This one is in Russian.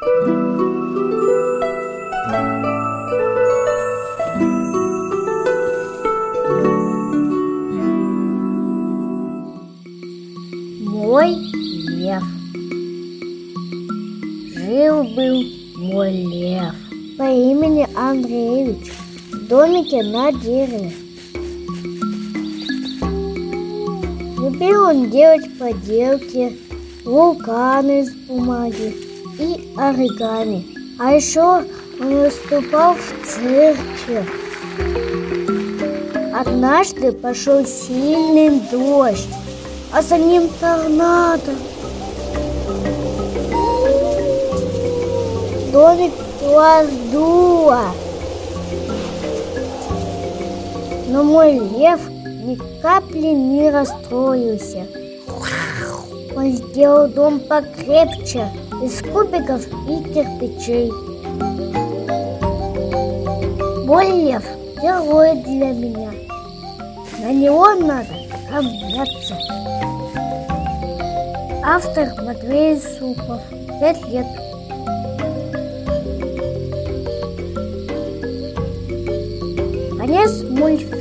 Мой лев. Жил-был мой лев. По имени Андреевич. В домике на дереве. Любил он делать поделки, вулканы из бумаги и оригами. А еще он выступал в цирке. Однажды пошел сильный дождь, а за ним торнадо. Домик раздуло. Но мой лев ни капли не расстроился. Он сделал дом покрепче, из кубиков и кирпичей. Мой лев – герой для меня. На него надо равняться. Автор Матвей Супов. Пять лет. Конец мультфильма.